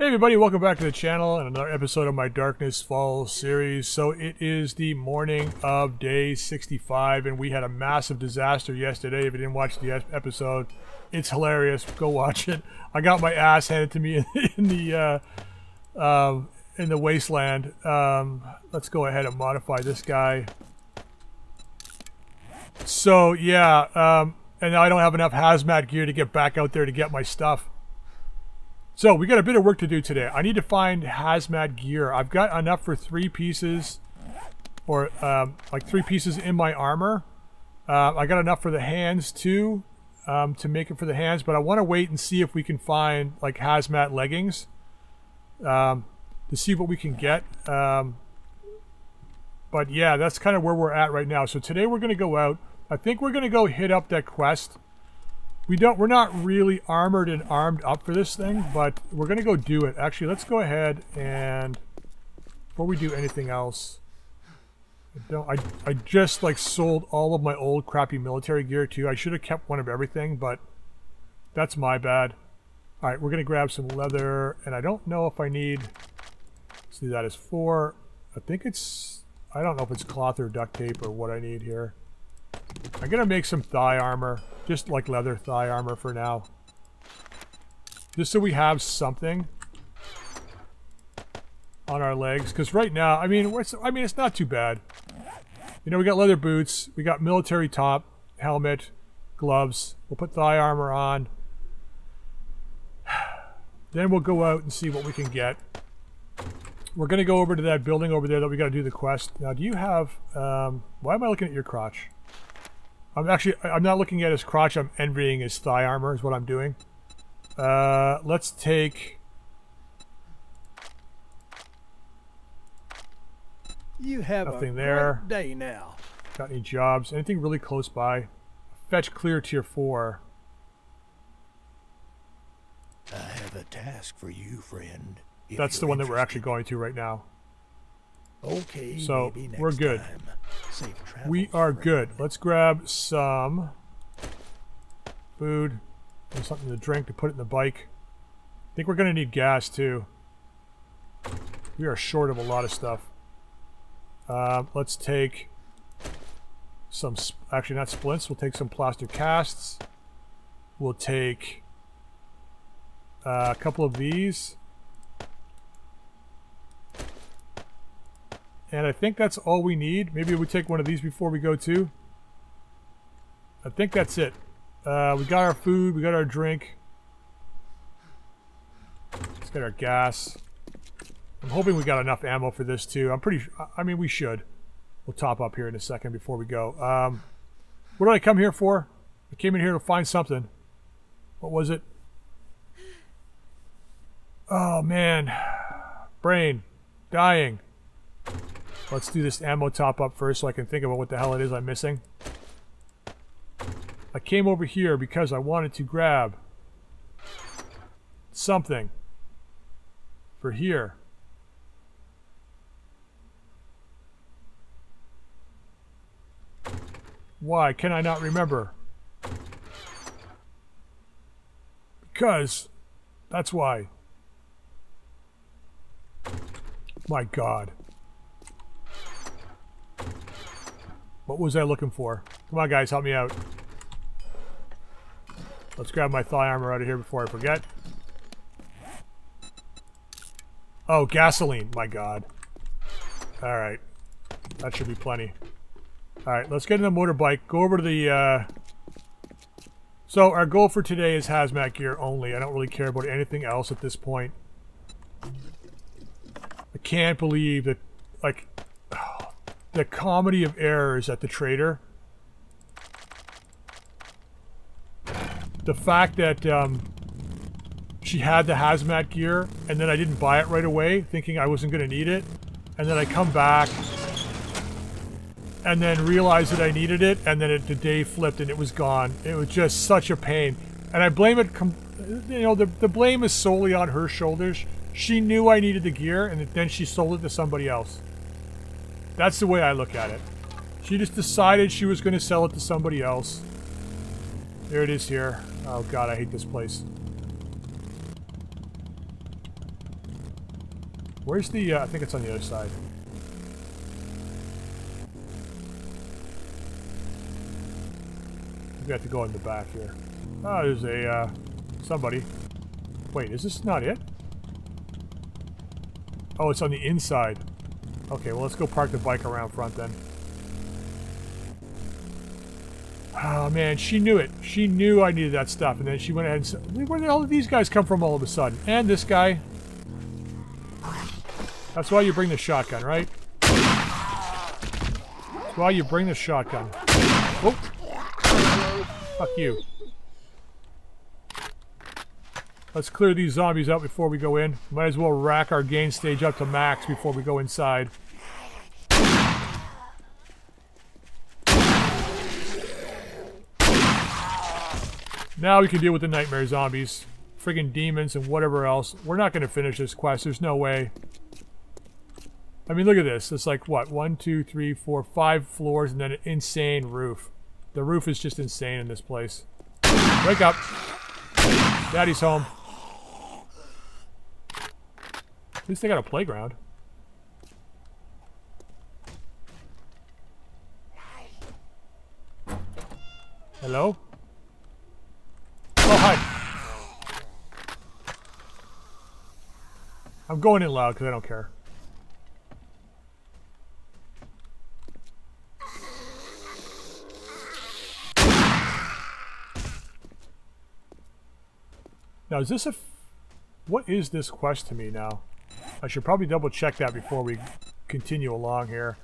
Hey everybody, welcome back to the channel and another episode of my Darkness Falls series. So it is the morning of day 65 and we had a massive disaster yesterday. If you didn't watch the episode, it's hilarious. Go watch it. I got my ass handed to me in, the uh, um, in the wasteland. Um, let's go ahead and modify this guy. So yeah, um, and I don't have enough hazmat gear to get back out there to get my stuff. So we got a bit of work to do today. I need to find hazmat gear. I've got enough for three pieces, or um, like three pieces in my armor. Uh, I got enough for the hands too, um, to make it for the hands. But I want to wait and see if we can find like hazmat leggings, um, to see what we can get. Um, but yeah, that's kind of where we're at right now. So today we're going to go out. I think we're going to go hit up that quest we don't, we're not really armored and armed up for this thing, but we're going to go do it. Actually, let's go ahead and, before we do anything else, I don't, I, I just like sold all of my old crappy military gear too. I should have kept one of everything, but that's my bad. All right, we're going to grab some leather, and I don't know if I need, see that is four. I think it's, I don't know if it's cloth or duct tape or what I need here. I'm to make some thigh armor. Just like leather thigh armor for now. Just so we have something on our legs. Because right now, I mean, I mean, it's not too bad. You know, we got leather boots. We got military top, helmet, gloves. We'll put thigh armor on. Then we'll go out and see what we can get. We're going to go over to that building over there that we got to do the quest. Now, do you have... Um, why am I looking at your crotch? I'm actually, I'm not looking at his crotch, I'm envying his thigh armor is what I'm doing. Uh, let's take... You have Nothing a there. day now. Got any jobs? Anything really close by? Fetch clear tier 4. I have a task for you, friend. That's the one that we're actually going to right now. Okay. So we're good. we are good. Let's grab some food and something to drink to put it in the bike. I think we're going to need gas too. We are short of a lot of stuff. Uh, let's take some, actually not splints, we'll take some plaster casts. We'll take uh, a couple of these. And I think that's all we need. Maybe we take one of these before we go too. I think that's it. Uh, we got our food, we got our drink. Let's get our gas. I'm hoping we got enough ammo for this too. I'm pretty sure I mean, we should. We'll top up here in a second before we go. Um, what did I come here for? I came in here to find something. What was it? Oh, man. Brain. Dying. Let's do this ammo top up first so I can think about what the hell it is I'm missing. I came over here because I wanted to grab something for here. Why can I not remember? Because that's why. My god. What was I looking for? Come on, guys, help me out. Let's grab my thigh armor out of here before I forget. Oh, gasoline. My god. Alright. That should be plenty. Alright, let's get in the motorbike. Go over to the, uh... So, our goal for today is hazmat gear only. I don't really care about anything else at this point. I can't believe that, like, the comedy of errors at the trader. The fact that um, she had the hazmat gear and then I didn't buy it right away thinking I wasn't going to need it. And then I come back and then realize that I needed it and then it, the day flipped and it was gone. It was just such a pain. And I blame it, you know, the, the blame is solely on her shoulders. She knew I needed the gear and then she sold it to somebody else. That's the way I look at it. She just decided she was going to sell it to somebody else. There it is here. Oh god, I hate this place. Where's the, uh, I think it's on the other side. We have to go in the back here. Oh, there's a, uh, somebody. Wait, is this not it? Oh, it's on the inside. Okay, well, let's go park the bike around front then. Oh, man, she knew it. She knew I needed that stuff, and then she went ahead and said, where the hell did these guys come from all of a sudden? And this guy. That's why you bring the shotgun, right? That's why you bring the shotgun. Oh! Fuck you. Let's clear these zombies out before we go in. Might as well rack our game stage up to max before we go inside. Now we can deal with the nightmare zombies. Friggin' demons and whatever else. We're not going to finish this quest. There's no way. I mean, look at this. It's like, what? One, two, three, four, five floors and then an insane roof. The roof is just insane in this place. Wake up. Daddy's home. At least they got a playground. Hello? Oh, hi. I'm going in loud because I don't care. Now, is this a... What is this quest to me now? I should probably double check that before we continue along here.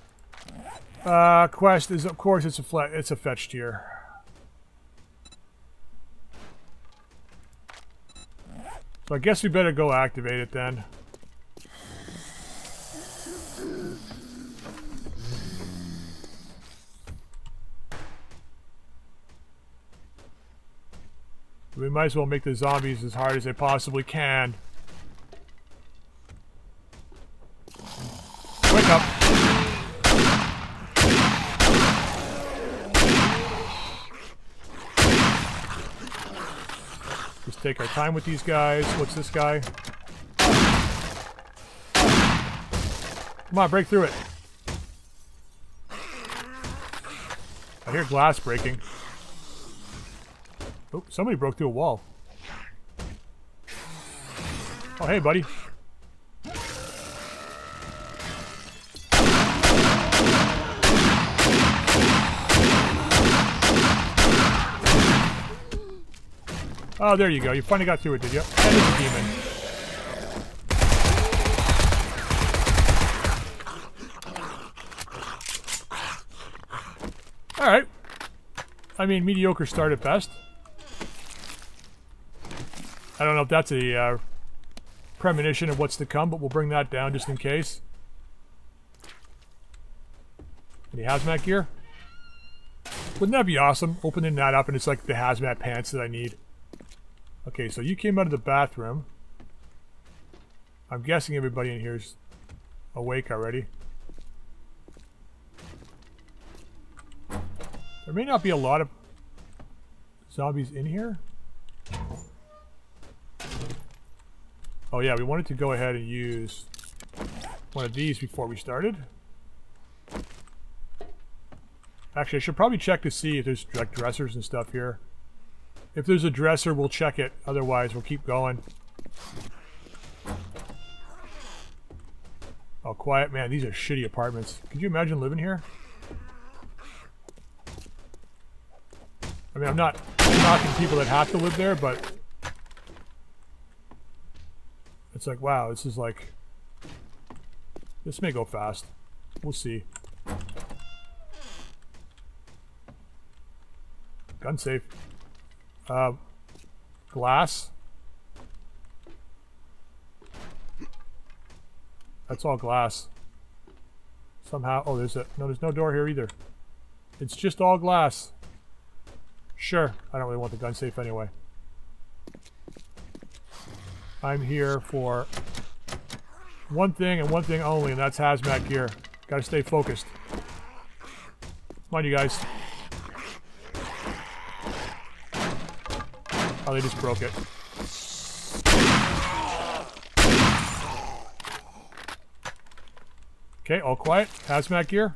Uh, quest is, of course, it's a it's a fetch tier. So I guess we better go activate it then. We might as well make the zombies as hard as they possibly can. Wake up. Just take our time with these guys. What's this guy? Come on, break through it. I hear glass breaking. Oh, somebody broke through a wall. Oh, hey, buddy. Oh, there you go. You finally got through it, did you? And it's a demon. Alright. I mean, mediocre start at best. I don't know if that's a uh, premonition of what's to come, but we'll bring that down just in case. Any hazmat gear? Wouldn't that be awesome? Opening that up and it's like the hazmat pants that I need. Okay, so you came out of the bathroom. I'm guessing everybody in here's awake already. There may not be a lot of zombies in here. Oh yeah, we wanted to go ahead and use one of these before we started. Actually, I should probably check to see if there's like dressers and stuff here. If there's a dresser, we'll check it. Otherwise, we'll keep going. Oh, quiet. Man, these are shitty apartments. Could you imagine living here? I mean, I'm not knocking people that have to live there, but It's like, wow, this is like... This may go fast. We'll see. Gun safe. Uh, glass. That's all glass. Somehow, oh, there's a, no, there's no door here either. It's just all glass. Sure, I don't really want the gun safe anyway. I'm here for one thing and one thing only, and that's hazmat gear. Gotta stay focused. Come on, you guys. Oh, they just broke it. Okay, all quiet. Hazmat gear.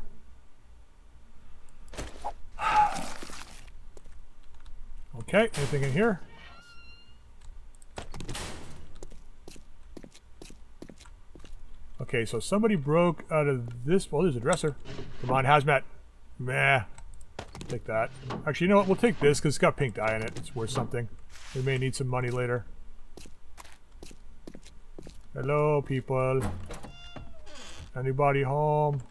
Okay, anything in here? Okay, so somebody broke out of this. Well, there's a dresser. Come on, hazmat. Meh. Take that. Actually, you know what? We'll take this because it's got pink dye in it. It's worth something. We may need some money later. Hello, people. Anybody home?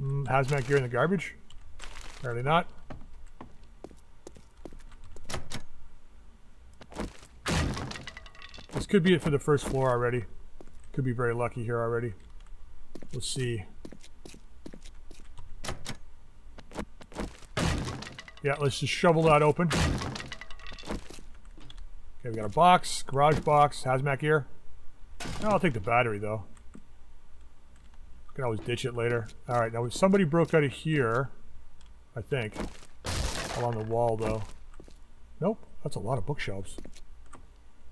Mm, hazmat gear in the garbage? Apparently not. This could be it for the first floor already. Could be very lucky here already. We'll see. Yeah, let's just shovel that open. Okay, we got a box, garage box, hazmat gear. Oh, I'll take the battery though. Can always ditch it later. All right, now somebody broke out of here, I think. Along the wall though. Nope, that's a lot of bookshelves.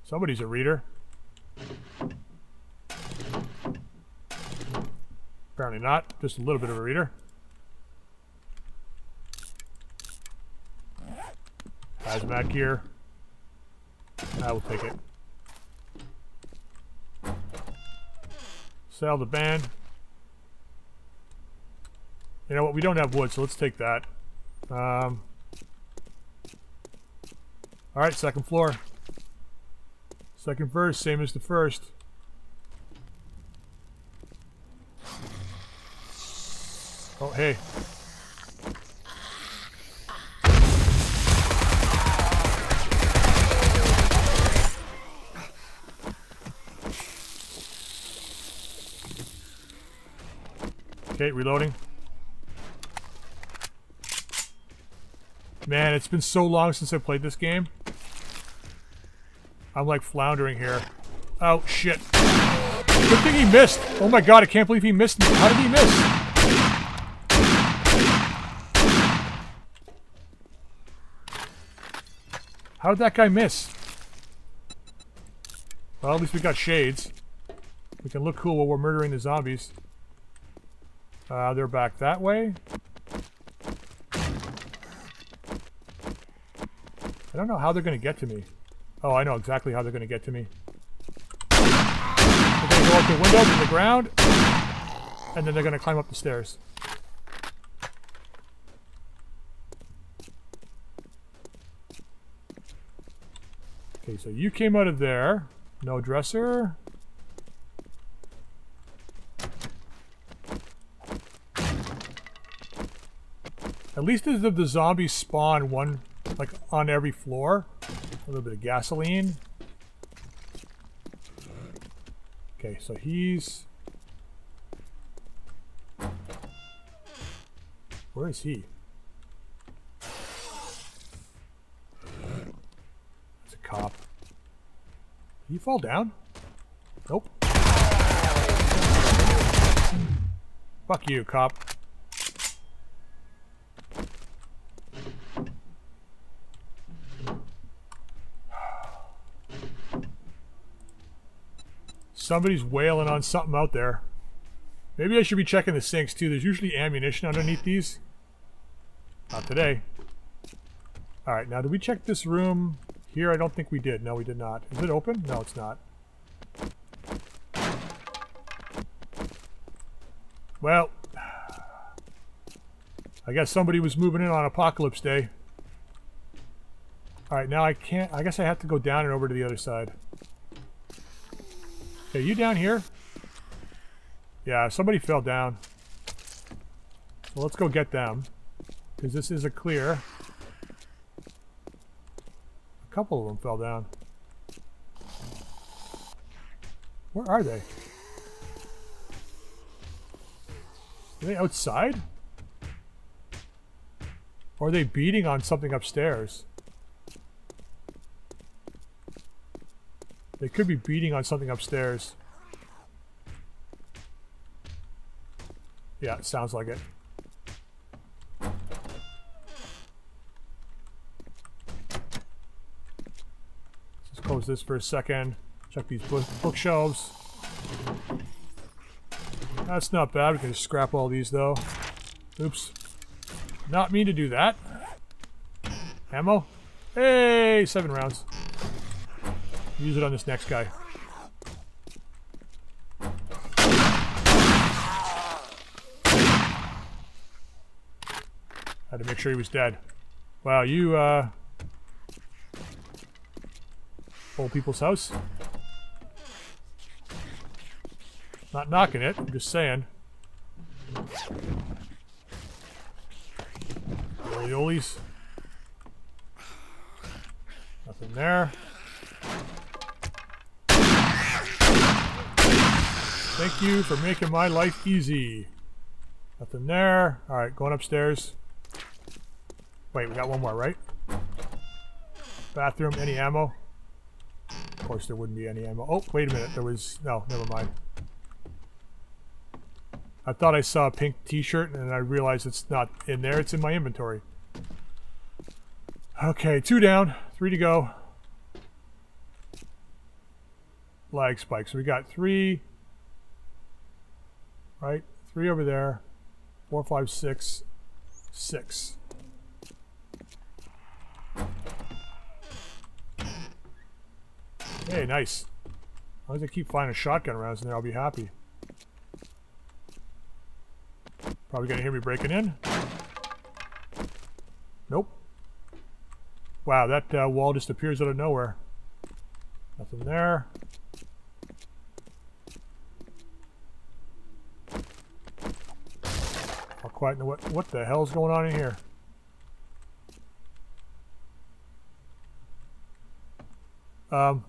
Somebody's a reader. Apparently not, just a little bit of a reader. Hazmat gear. I will take it. Sell the band. You know what? We don't have wood, so let's take that. Um, all right, second floor. Second verse, same as the first. Oh, hey. Okay, reloading. Man, it's been so long since I played this game. I'm like floundering here. Oh, shit. Good thing he missed. Oh my god, I can't believe he missed. Me. How did he miss? How did that guy miss? Well, at least we got shades. We can look cool while we're murdering the zombies. Uh, they're back that way. I don't know how they're going to get to me. Oh, I know exactly how they're going to get to me. They're going to go out the window to the ground, and then they're going to climb up the stairs. Okay, so you came out of there. No dresser. Least as if the zombies spawn one, like, on every floor. A little bit of gasoline. Okay, so he's... Where is he? It's a cop. Did he fall down? Nope. Fuck you, cop. Somebody's wailing on something out there. Maybe I should be checking the sinks too. There's usually ammunition underneath these. Not today. Alright, now did we check this room here? I don't think we did. No, we did not. Is it open? No, it's not. Well, I guess somebody was moving in on Apocalypse Day. Alright, now I can't... I guess I have to go down and over to the other side. Are you down here? Yeah, somebody fell down. Well, let's go get them. Because this is a clear. A couple of them fell down. Where are they? Are they outside? Or are they beating on something upstairs? They could be beating on something upstairs. Yeah, sounds like it. Let's close this for a second. Check these book bookshelves. That's not bad. We can just scrap all these, though. Oops. Not mean to do that. Ammo? Hey, seven rounds. Use it on this next guy. Had to make sure he was dead. Wow, you, uh... Old people's house? Not knocking it, I'm just saying. Ollies. Nothing there. Thank you for making my life easy. Nothing there. Alright, going upstairs. Wait, we got one more, right? Bathroom, any ammo? Of course there wouldn't be any ammo. Oh, wait a minute. There was... No, never mind. I thought I saw a pink t-shirt and I realized it's not in there. It's in my inventory. Okay, two down. Three to go. Lag spike. So we got three. Right? Three over there. four, five, six, six. Hey, nice. As long as I keep finding shotgun rounds in there, I'll be happy. Probably gonna hear me breaking in. Nope. Wow, that uh, wall just appears out of nowhere. Nothing there. Quite know what, what the hell's going on in here. Um,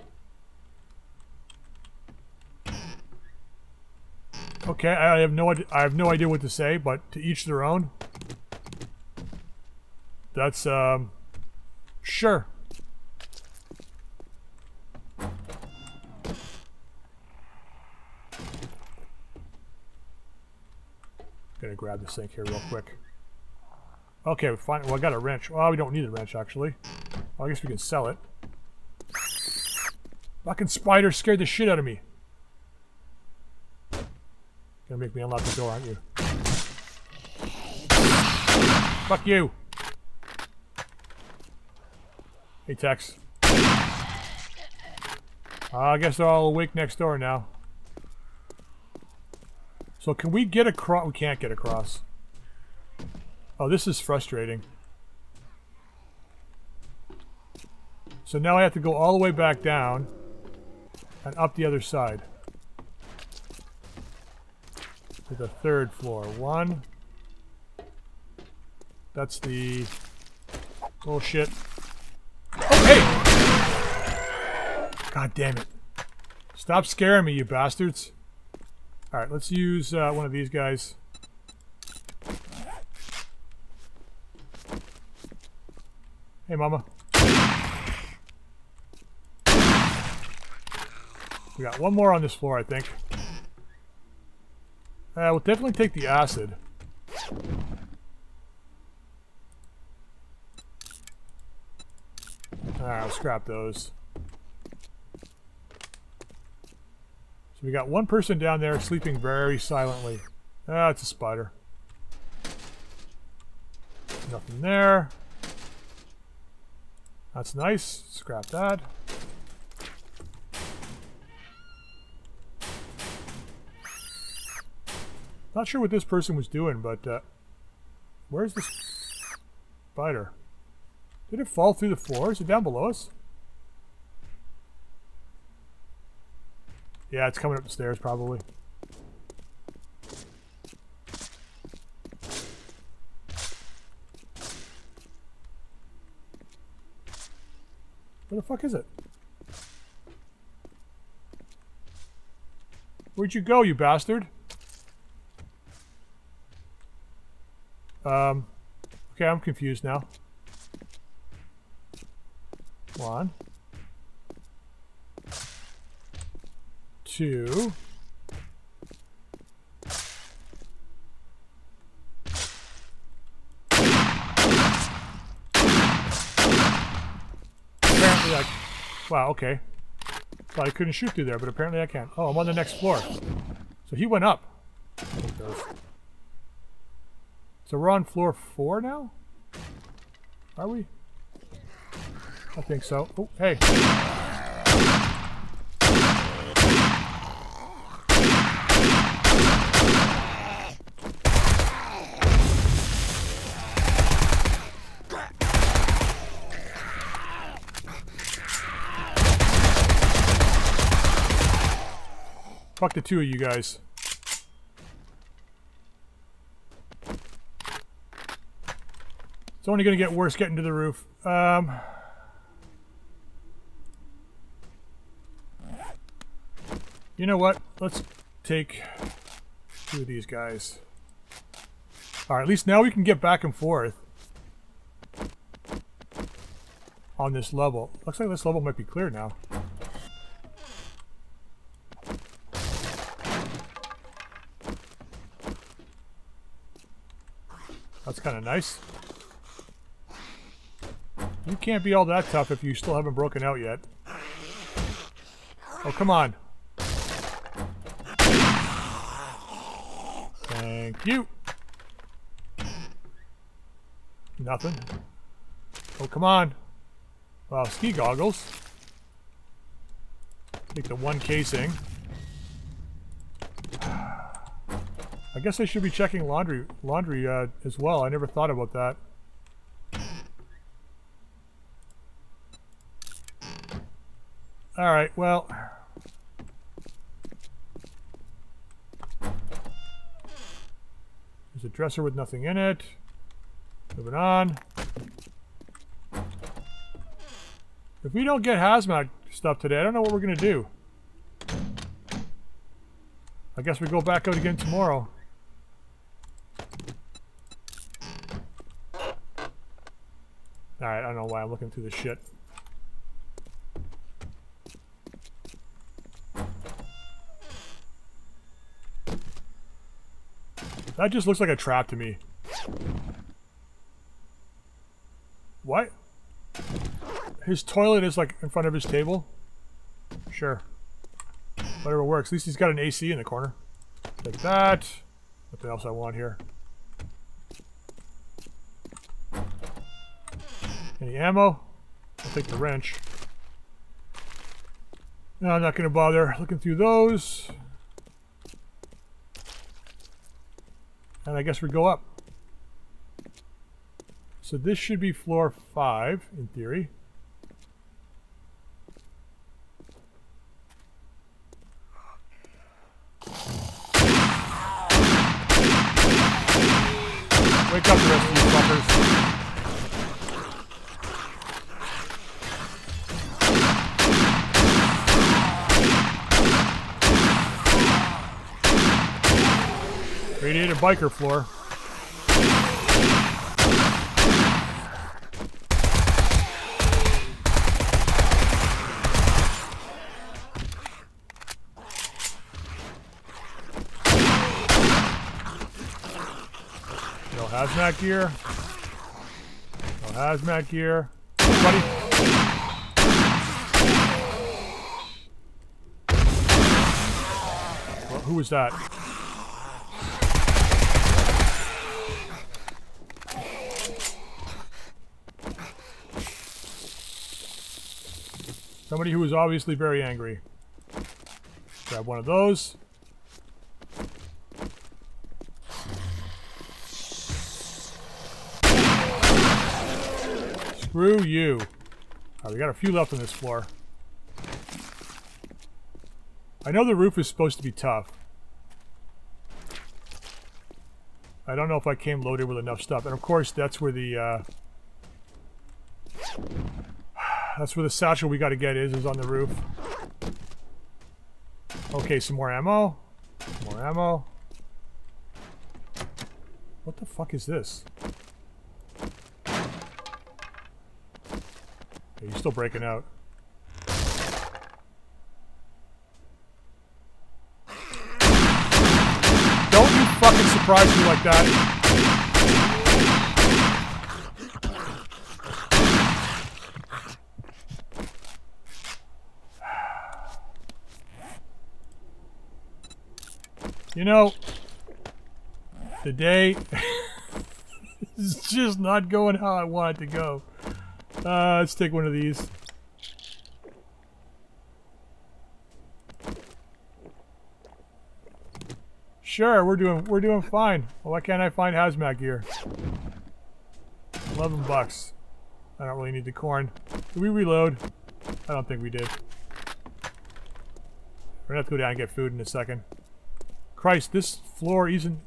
Okay, I have no I have no idea what to say, but to each their own. That's um sure. Grab this thing here real quick. Okay, fine. Well, I got a wrench. Well, we don't need a wrench actually. Well, I guess we can sell it. Fucking spider scared the shit out of me. Gonna make me unlock the door, aren't you? Fuck you! Hey, Tex. Uh, I guess they're all awake next door now. So can we get across? We can't get across. Oh, this is frustrating. So now I have to go all the way back down and up the other side to the third floor. One. That's the bullshit. Oh, hey! God damn it. Stop scaring me, you bastards. Alright, let's use uh, one of these guys. Hey, mama. We got one more on this floor, I think. Uh, we'll definitely take the acid. Alright, I'll scrap those. So we got one person down there sleeping very silently. Ah, it's a spider. Nothing there. That's nice. Scrap that. Not sure what this person was doing, but uh, where's the spider? Did it fall through the floor? Is it down below us? Yeah, it's coming up the stairs probably. Where the fuck is it? Where'd you go, you bastard? Um, okay, I'm confused now. One. Two. Apparently I... Wow, okay. Thought I couldn't shoot through there, but apparently I can. Oh, I'm on the next floor. So he went up. So we're on floor four now? Are we? I think so. Oh, hey. Fuck the two of you guys. It's only going to get worse getting to the roof. Um, you know what? Let's take two of these guys. Alright, at least now we can get back and forth on this level. Looks like this level might be clear now. That's kind of nice. You can't be all that tough if you still haven't broken out yet. Oh, come on. Thank you. Nothing. Oh, come on. Wow, ski goggles. Take the one casing. I guess I should be checking laundry laundry uh, as well. I never thought about that. Alright, well... There's a dresser with nothing in it. Moving on. If we don't get hazmat stuff today, I don't know what we're going to do. I guess we go back out again tomorrow. Why I'm looking through this shit. That just looks like a trap to me. What? His toilet is like in front of his table? Sure. Whatever works. At least he's got an AC in the corner. Take that. Nothing else I want here. Any ammo? I'll take the wrench. No, I'm not going to bother looking through those. And I guess we go up. So this should be floor 5, in theory. Wake up the rest of you fuckers. Radiator biker floor. No hazmat gear. No hazmat gear. Buddy. Who was that? Somebody who is obviously very angry. Grab one of those. Screw you. Right, we got a few left on this floor. I know the roof is supposed to be tough. I don't know if I came loaded with enough stuff. And of course, that's where the, uh, that's where the satchel we gotta get is, is on the roof. Okay, some more ammo. More ammo. What the fuck is this? Okay, he's still breaking out. Don't you fucking surprise me like that. You know, The day is just not going how I want it to go. Uh, let's take one of these. Sure, we're doing we're doing fine. Well, why can't I find hazmat gear? Eleven bucks. I don't really need the corn. Did we reload? I don't think we did. We're gonna have to go down and get food in a second. Christ, this floor isn't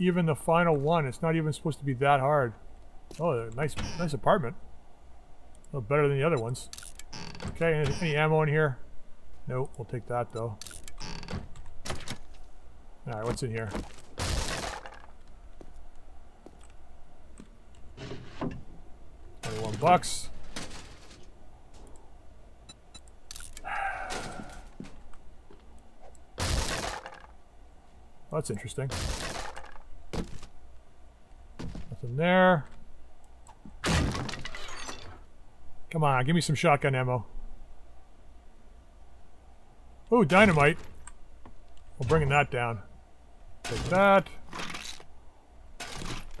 even the final one. It's not even supposed to be that hard. Oh, nice, nice apartment. A little better than the other ones. Okay, any, any ammo in here? Nope, we'll take that though. Alright, what's in here? Twenty-one bucks. Well, that's interesting. Nothing there. Come on, give me some shotgun ammo. Oh, dynamite. We're bringing that down. Take that.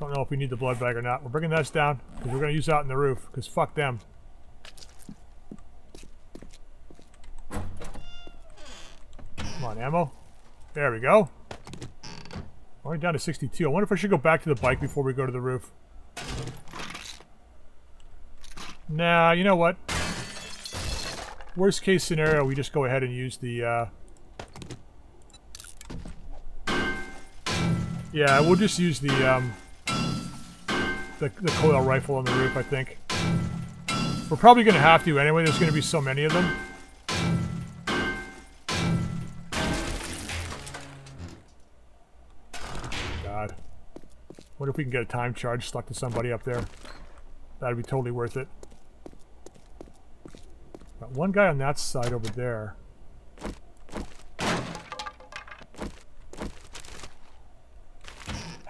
Don't know if we need the blood bag or not. We're bringing this down because we're going to use that in the roof because fuck them. Come on, ammo. There we go. Only down to 62. I wonder if I should go back to the bike before we go to the roof. Nah, you know what? Worst case scenario, we just go ahead and use the, uh... Yeah, we'll just use the, um... The, the coil rifle on the roof, I think. We're probably going to have to anyway. There's going to be so many of them. What if we can get a time charge stuck to somebody up there? That'd be totally worth it. Got one guy on that side over there.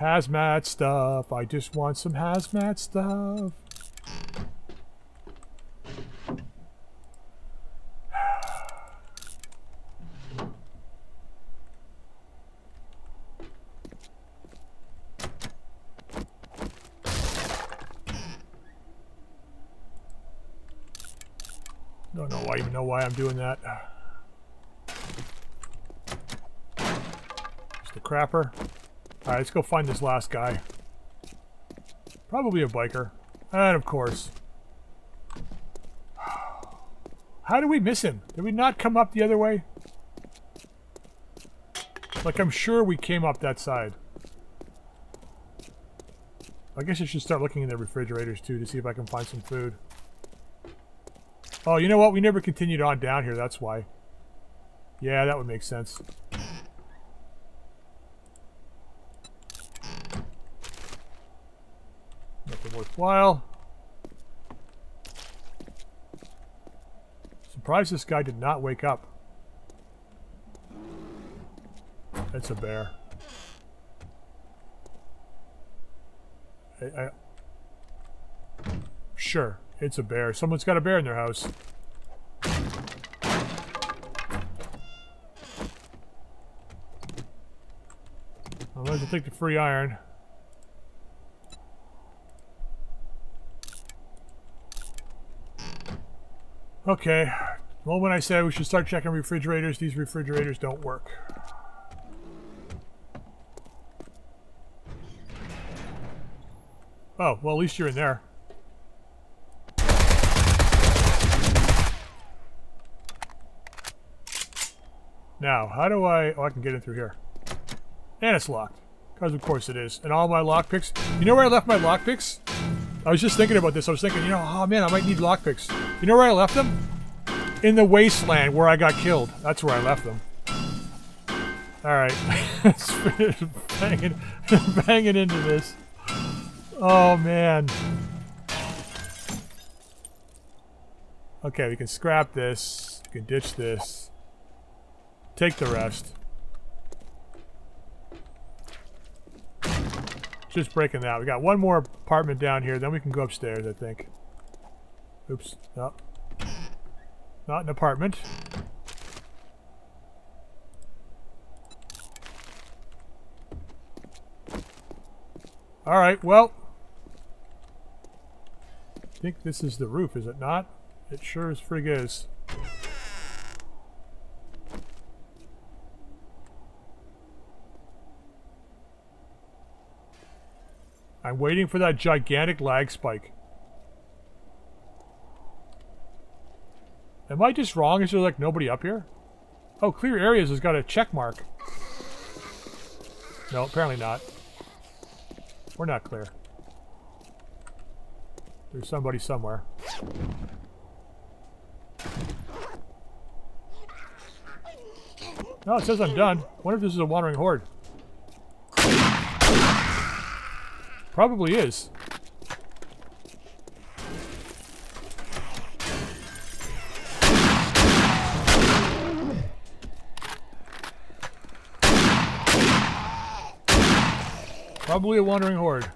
Hazmat stuff. I just want some hazmat stuff. Why I'm doing that. Just a crapper. Alright, let's go find this last guy. Probably a biker. And of course. How did we miss him? Did we not come up the other way? Like, I'm sure we came up that side. I guess I should start looking in the refrigerators, too, to see if I can find some food. Oh, you know what? We never continued on down here, that's why. Yeah, that would make sense. Nothing worthwhile. Surprised this guy did not wake up. It's a bear. I, I, sure. It's a bear. Someone's got a bear in their house. I might as well take the free iron. Okay. Well, when I said we should start checking refrigerators, these refrigerators don't work. Oh, well, at least you're in there. Now, how do I... Oh, I can get in through here. And it's locked. Because of course it is. And all my lockpicks... You know where I left my lockpicks? I was just thinking about this. I was thinking, you know, oh man, I might need lockpicks. You know where I left them? In the wasteland where I got killed. That's where I left them. Alright. Banging, banging into this. Oh man. Okay, we can scrap this. We can ditch this. Take the rest. Just breaking that. We got one more apartment down here, then we can go upstairs, I think. Oops. No. Not an apartment. Alright, well. I think this is the roof, is it not? It sure as frig is. I'm waiting for that gigantic lag spike. Am I just wrong? Is there like nobody up here? Oh, clear areas has got a check mark. No, apparently not. We're not clear. There's somebody somewhere. No, it says I'm done. wonder if this is a wandering horde. Probably is. Probably a wandering horde.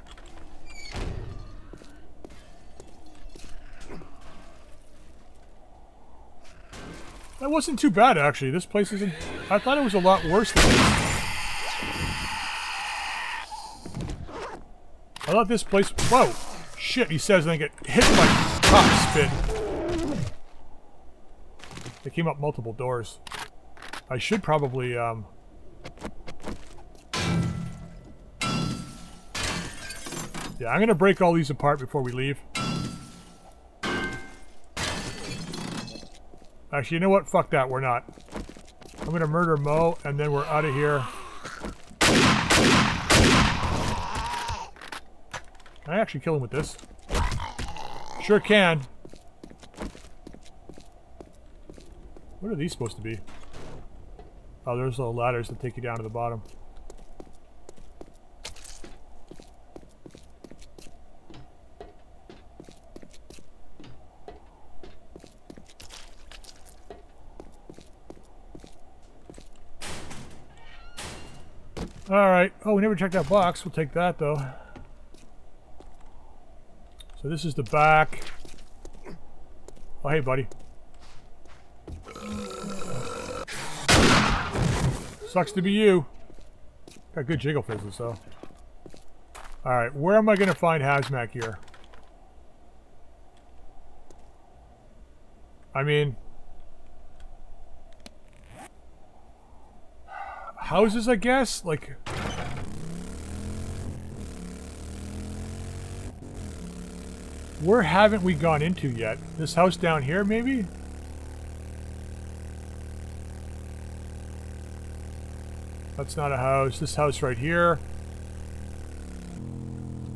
That wasn't too bad, actually. This place isn't... I thought it was a lot worse than this. Thought this place... Whoa! Shit, he says, and I get hit by top spin. They came up multiple doors. I should probably, um... Yeah, I'm gonna break all these apart before we leave. Actually, you know what? Fuck that, we're not. I'm gonna murder Mo, and then we're out of here. I actually kill him with this? Sure can. What are these supposed to be? Oh, there's little ladders that take you down to the bottom. Alright. Oh, we never checked that box. We'll take that, though. So this is the back. Oh, hey, buddy. Sucks to be you. Got good jiggle physics, though. Alright, where am I going to find hazmat gear? I mean... Houses, I guess? Like... Where haven't we gone into yet? This house down here, maybe? That's not a house. This house right here.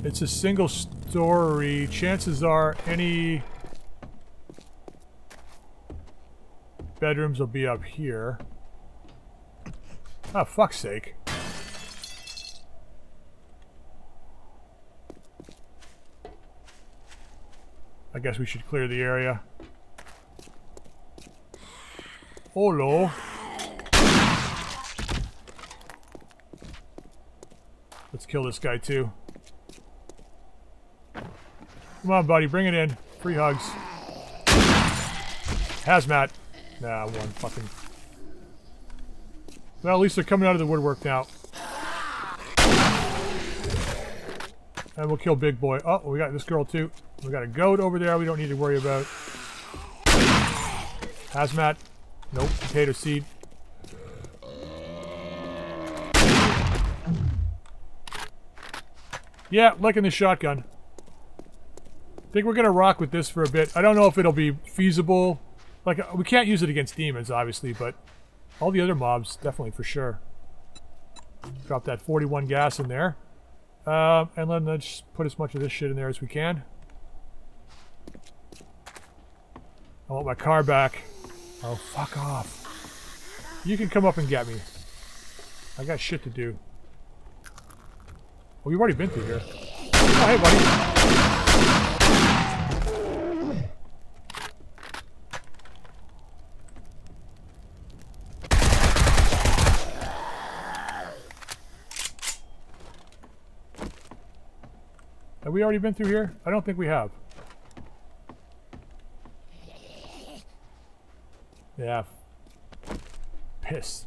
It's a single story. Chances are any bedrooms will be up here. Oh, fuck's sake. I guess we should clear the area. Hello. Let's kill this guy too. Come on, buddy, bring it in. Free hugs. Hazmat. Nah, one fucking... Well, at least they're coming out of the woodwork now. And we'll kill Big Boy. Oh, we got this girl too. We got a goat over there we don't need to worry about. Hazmat. Nope. Potato seed. Yeah, liking the shotgun. I think we're going to rock with this for a bit. I don't know if it'll be feasible. Like, we can't use it against demons, obviously, but all the other mobs, definitely for sure. Drop that 41 gas in there. Uh, and then let's put as much of this shit in there as we can. I want my car back. Oh, fuck off. You can come up and get me. I got shit to do. Oh, well, we've already been through here. Oh, hey, buddy. Have we already been through here? I don't think we have. Yeah. Piss.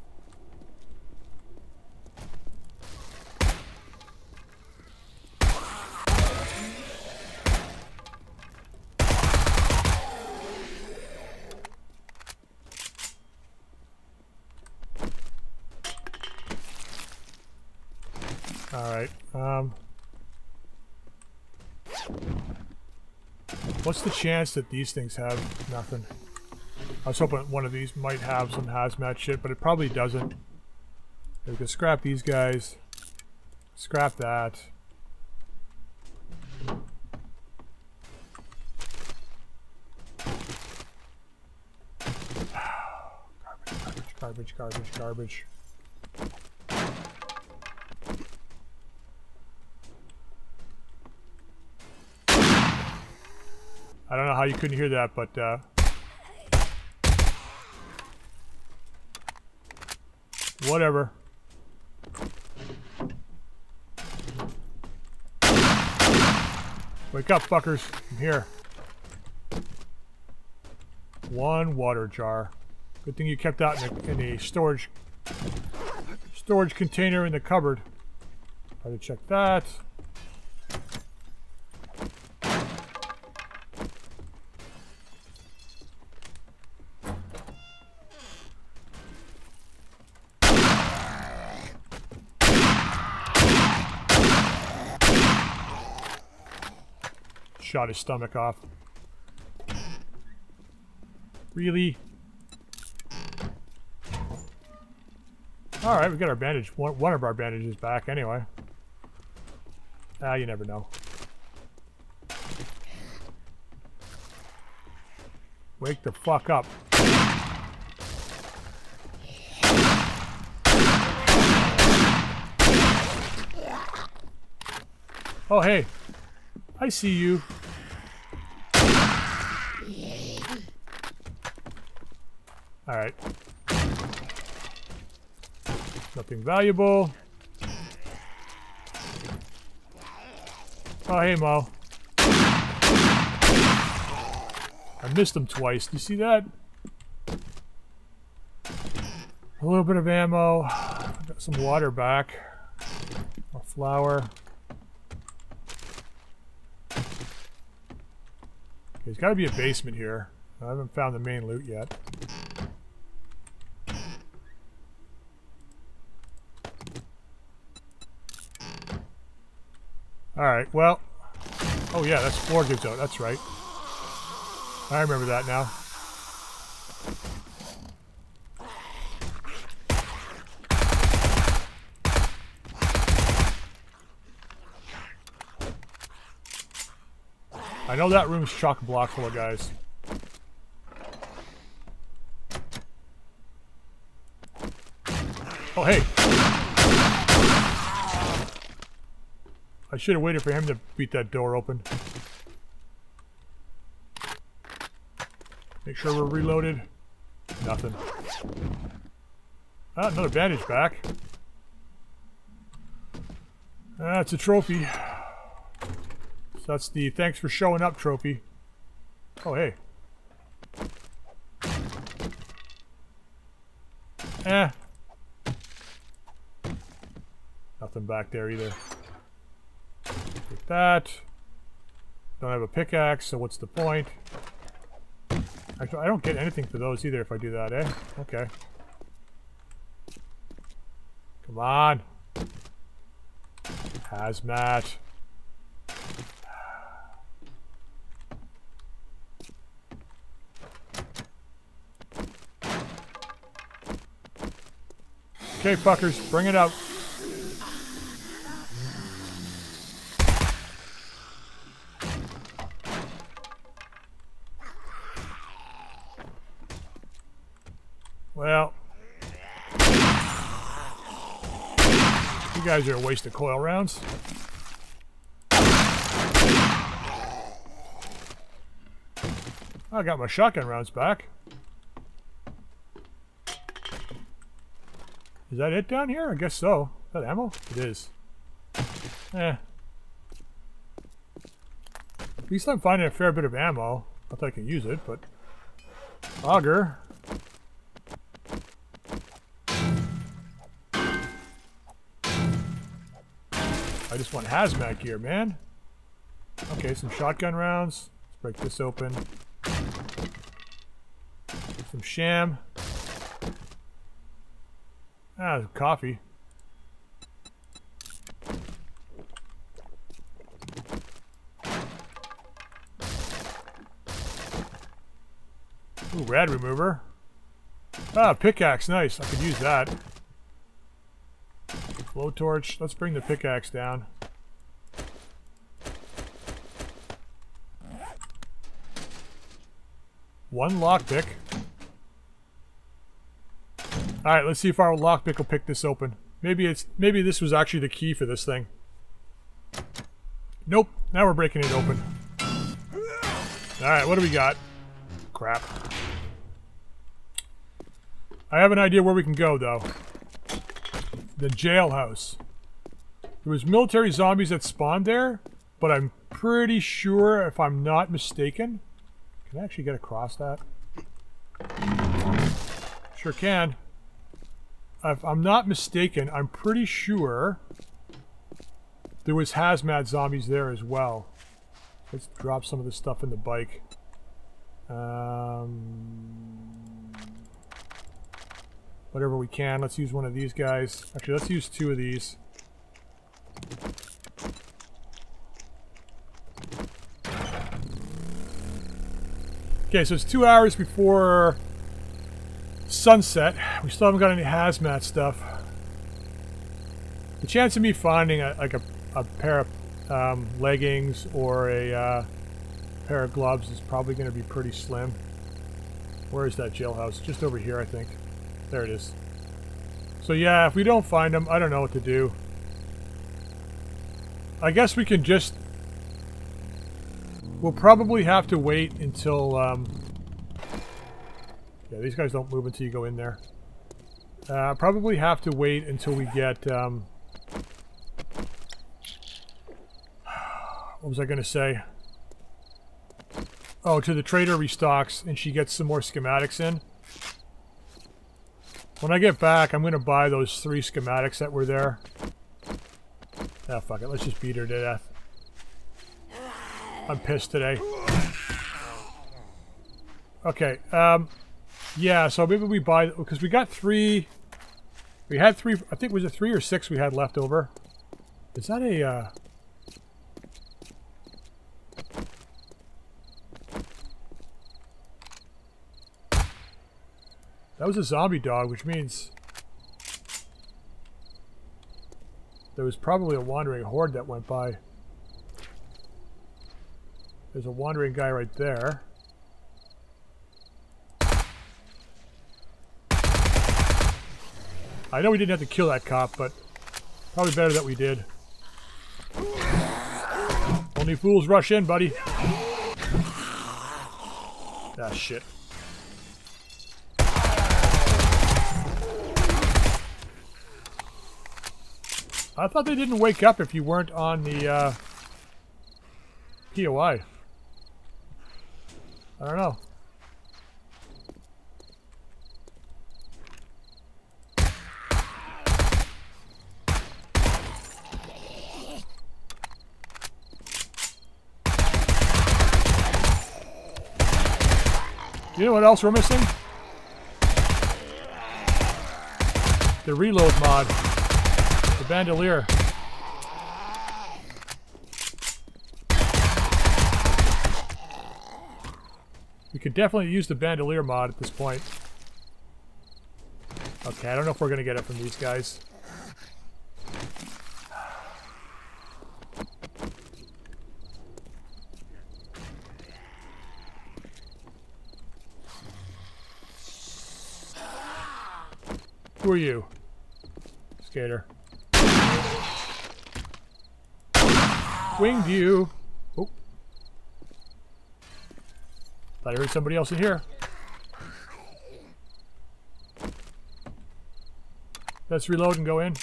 Alright, um... What's the chance that these things have nothing? I was hoping one of these might have some hazmat shit, but it probably doesn't. We can scrap these guys. Scrap that. garbage, garbage, garbage. garbage. I don't know how you couldn't hear that, but uh, whatever. Wake up, fuckers. I'm here. One water jar. Good thing you kept that in a, in a storage storage container in the cupboard. Try to check that. Shot his stomach off. Really? Alright, we got our bandage. One, one of our bandages back anyway. Ah, you never know. Wake the fuck up. Oh, hey. I see you. Alright. Nothing valuable. Oh, hey, Mo. I missed him twice. Do you see that? A little bit of ammo. Got some water back. More flour. There's got to be a basement here. I haven't found the main loot yet. Alright, well... Oh yeah, that's four gives out, that's right. I remember that now. I know that room's chock-a-block full of guys. Oh, hey! I should have waited for him to beat that door open. Make sure we're reloaded. Nothing. Ah, another bandage back. That's a trophy. So that's the thanks for showing up trophy. Oh, hey. Eh. Nothing back there either that. Don't have a pickaxe, so what's the point? Actually, I don't get anything for those either if I do that, eh? Okay. Come on. Hazmat. Okay, fuckers, bring it out. Guys are a waste of coil rounds. I got my shotgun rounds back. Is that it down here? I guess so. Is that ammo? It is. Eh. At least I'm finding a fair bit of ammo. Not that I can use it, but... Auger. I just want hazmat gear, man. Okay, some shotgun rounds. Let's break this open. Get some sham. Ah, coffee. Ooh, rad remover. Ah, pickaxe, nice. I could use that. Blowtorch. Let's bring the pickaxe down. One lockpick. Alright, let's see if our lockpick will pick this open. Maybe it's maybe this was actually the key for this thing. Nope. Now we're breaking it open. Alright, what do we got? Crap. I have an idea where we can go, though. The jailhouse. There was military zombies that spawned there, but I'm pretty sure, if I'm not mistaken... Can I actually get across that? Sure can. If I'm not mistaken, I'm pretty sure there was hazmat zombies there as well. Let's drop some of this stuff in the bike. Um, whatever we can. Let's use one of these guys. Actually, let's use two of these. Okay, so it's two hours before sunset. We still haven't got any hazmat stuff. The chance of me finding a, like a, a pair of um, leggings or a uh, pair of gloves is probably going to be pretty slim. Where is that jailhouse? Just over here, I think. There it is. So yeah, if we don't find them, I don't know what to do. I guess we can just... We'll probably have to wait until... Um, yeah, these guys don't move until you go in there. Uh, probably have to wait until we get... Um, what was I going to say? Oh, to the trader restocks and she gets some more schematics in. When I get back, I'm going to buy those three schematics that were there. Ah, fuck it. Let's just beat her to death. I'm pissed today. Okay, um... Yeah, so maybe we buy... Because we got three... We had three... I think was it three or six we had left over? Is that a, uh... That was a zombie dog, which means... There was probably a wandering horde that went by. There's a wandering guy right there. I know we didn't have to kill that cop, but probably better that we did. Only fools rush in, buddy. Ah, shit. I thought they didn't wake up if you weren't on the uh, POI. I don't know. You know what else we're missing? The reload mod. The bandolier. We could definitely use the bandolier mod at this point. Okay, I don't know if we're going to get it from these guys. Who are you? Skater. Winged you. Oh. Thought I heard somebody else in here. Let's reload and go in.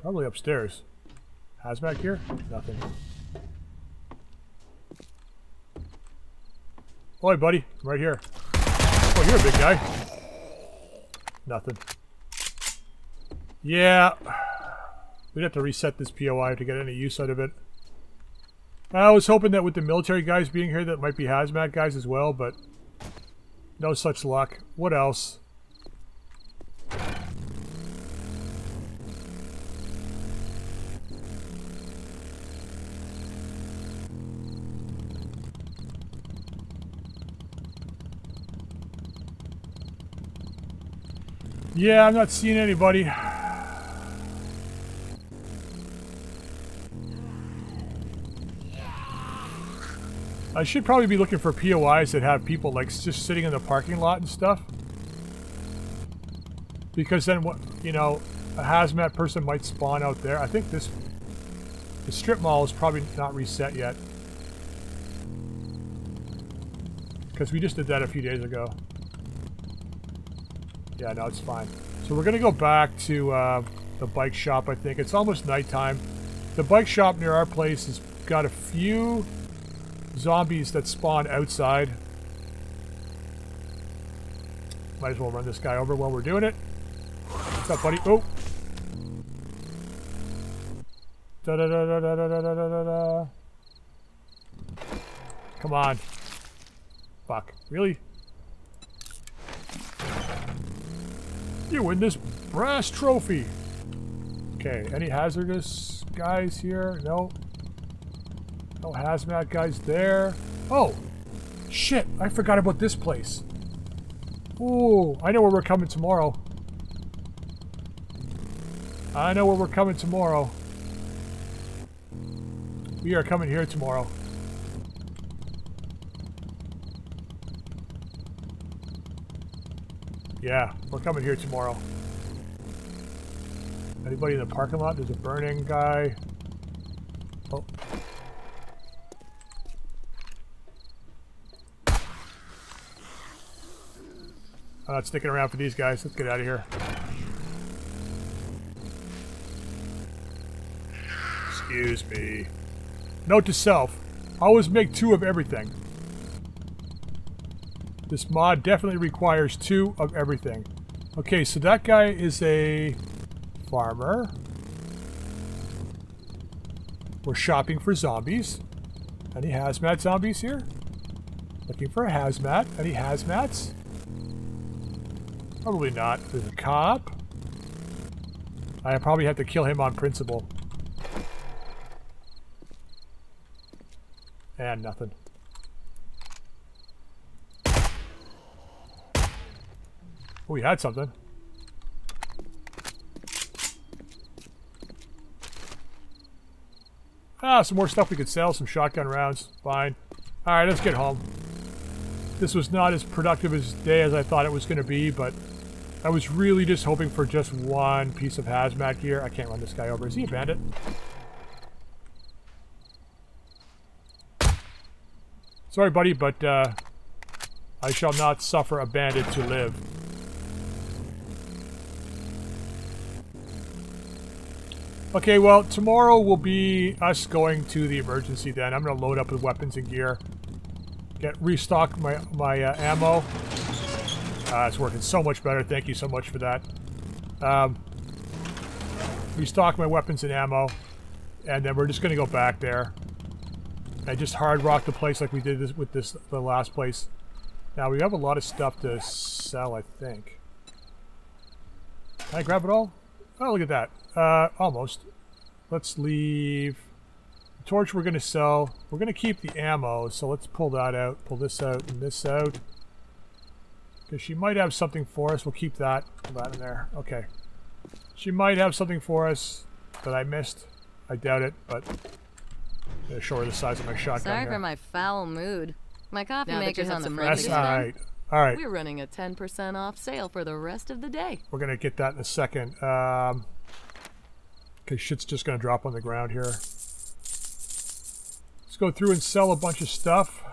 Probably upstairs. Hazmat here? Nothing. Oi, buddy. I'm right here. Oh, you're a big guy. Nothing. Yeah. We'd have to reset this POI to get any use out of it. I was hoping that with the military guys being here that might be hazmat guys as well, but no such luck. What else? Yeah, I'm not seeing anybody. I should probably be looking for POIs that have people like just sitting in the parking lot and stuff. Because then what, you know, a hazmat person might spawn out there. I think this, the strip mall is probably not reset yet. Because we just did that a few days ago. Yeah, no, it's fine. So we're going to go back to uh, the bike shop, I think. It's almost nighttime. The bike shop near our place has got a few zombies that spawn outside. Might as well run this guy over while we're doing it. What's up, buddy? Oh! Da da da da da da da da da. Come on. Fuck. Really? You win this brass trophy. Okay, any hazardous guys here? No. No hazmat guys there. Oh! Shit, I forgot about this place. Ooh, I know where we're coming tomorrow. I know where we're coming tomorrow. We are coming here tomorrow. Yeah, we're coming here tomorrow. Anybody in the parking lot? There's a burning guy. Uh, I'm not sticking around for these guys. Let's get out of here. Excuse me. Note to self. Always make two of everything. This mod definitely requires two of everything. Okay, so that guy is a farmer. We're shopping for zombies. Any hazmat zombies here? Looking for a hazmat. Any hazmats? Probably not. There's a cop. I probably have to kill him on principle. And nothing. Oh, we had something. Ah, some more stuff we could sell, some shotgun rounds. Fine. Alright, let's get home. This was not as productive as day as I thought it was going to be, but I was really just hoping for just one piece of hazmat gear. I can't run this guy over. Is he a bandit? Sorry, buddy, but uh, I shall not suffer a bandit to live. Okay, well, tomorrow will be us going to the emergency then. I'm going to load up with weapons and gear. Get restock my, my uh, ammo. Uh, it's working so much better. Thank you so much for that. Um, restock my weapons and ammo. And then we're just going to go back there. And just hard rock the place like we did this with this the last place. Now, we have a lot of stuff to sell, I think. Can I grab it all? Oh, look at that. Uh, almost. Let's leave. The torch we're going to sell. We're going to keep the ammo, so let's pull that out. Pull this out and this out. Because she might have something for us. We'll keep that. Put that in there. Okay. She might have something for us that I missed. I doubt it, but... I'm going to show her the size of my shotgun Sorry here. for my foul mood. My coffee Now that maker's on the some fridge That's alright. Alright. We're running a 10% off sale for the rest of the day. We're going to get that in a second. Um, okay, shit's just going to drop on the ground here. Let's go through and sell a bunch of stuff.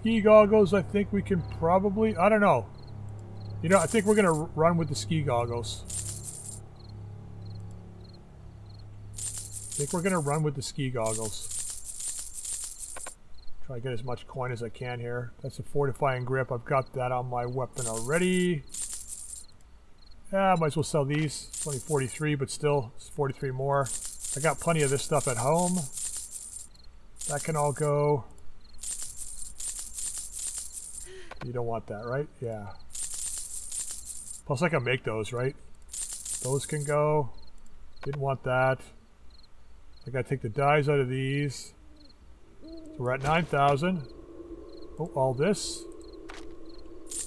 Ski goggles, I think we can probably... I don't know. You know, I think we're going to run with the ski goggles. I think we're going to run with the ski goggles. Try to get as much coin as I can here. That's a fortifying grip. I've got that on my weapon already. Yeah, might as well sell these. It's only 43, but still, it's 43 more. I got plenty of this stuff at home. That can all go. You don't want that, right? Yeah. Plus, I can make those, right? Those can go. Didn't want that. I gotta take the dyes out of these. So we're at 9,000. oh, all this.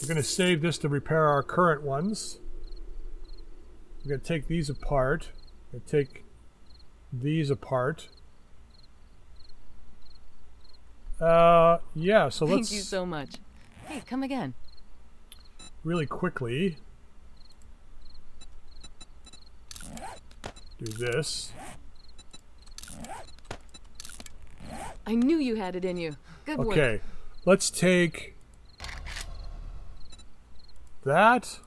We're going to save this to repair our current ones. We're to take these apart. We're take these apart. Uh, yeah, so let's... Thank you so much. Hey, come again. Really quickly. Do this. I knew you had it in you. Good work. Okay, let's take that.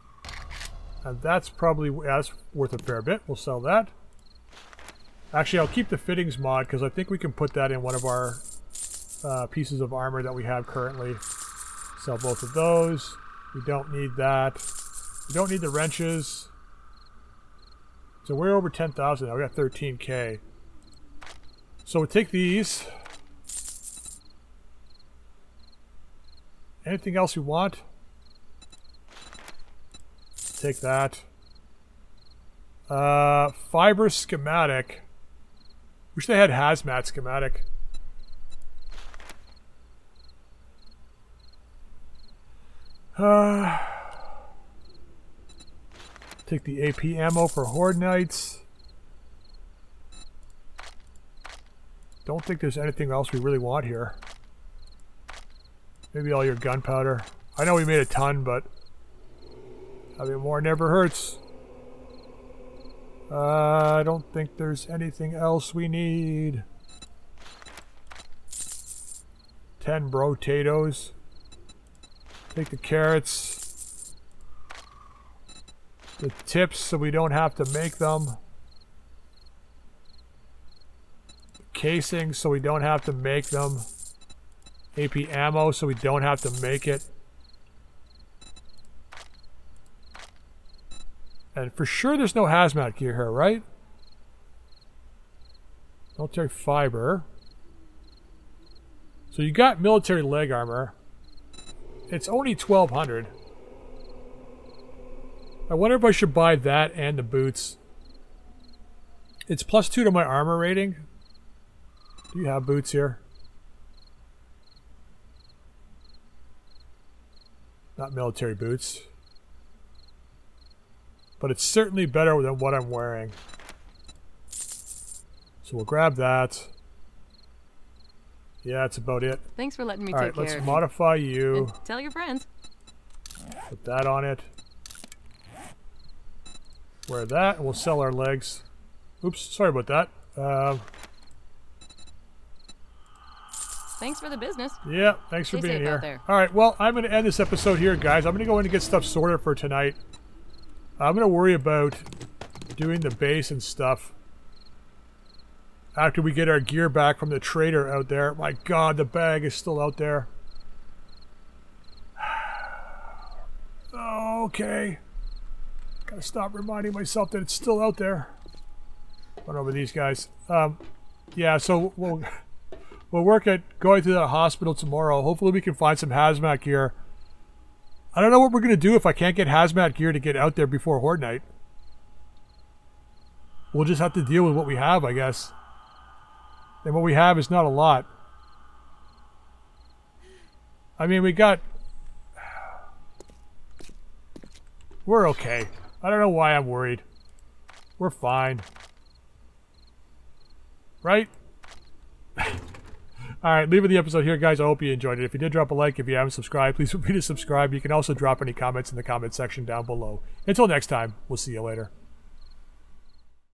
And that's probably that's worth a fair bit. We'll sell that. Actually, I'll keep the fittings mod because I think we can put that in one of our uh, pieces of armor that we have currently. Sell both of those. We don't need that. We don't need the wrenches. So we're over 10,000 now. We got 13k. So we take these. Anything else you want? Take that. Uh, fiber schematic. Wish they had hazmat schematic. Uh, take the AP ammo for Horde Nights. Don't think there's anything else we really want here. Maybe all your gunpowder. I know we made a ton, but having more never hurts. Uh, I don't think there's anything else we need. Ten potatoes. Take the carrots. The tips so we don't have to make them. The casing so we don't have to make them. AP ammo so we don't have to make it. And for sure there's no hazmat gear here, right? Military fiber. So you got military leg armor. It's only 1200 I wonder if I should buy that and the boots. It's plus two to my armor rating. Do you have boots here? Not military boots. But it's certainly better than what I'm wearing. So we'll grab that. Yeah, that's about it. Thanks for letting me All take right, care let's modify you. And tell your friends. Put that on it. Wear that, and we'll sell our legs. Oops, sorry about that. Um, Thanks for the business. yeah, thanks for being here. there. All right, well, I'm going to end this episode here, guys. I'm going to go in and get stuff sorted for tonight. I'm going to worry about doing the base and stuff after we get our gear back from the trader out there. My God, the bag is still out there. okay. Gotta stop reminding myself that it's still out there. Run over these guys. Um, yeah, so we'll we'll work at going to the hospital tomorrow. Hopefully, we can find some hazmat gear. I don't know what we're gonna do if I can't get hazmat gear to get out there before Horde Night. We'll just have to deal with what we have, I guess. And what we have is not a lot. I mean, we got. We're okay. I don't know why I'm worried. We're fine. Right? Alright, leaving the episode here, guys. I hope you enjoyed it. If you did, drop a like. If you haven't subscribed, please feel free to subscribe. You can also drop any comments in the comment section down below. Until next time, we'll see you later.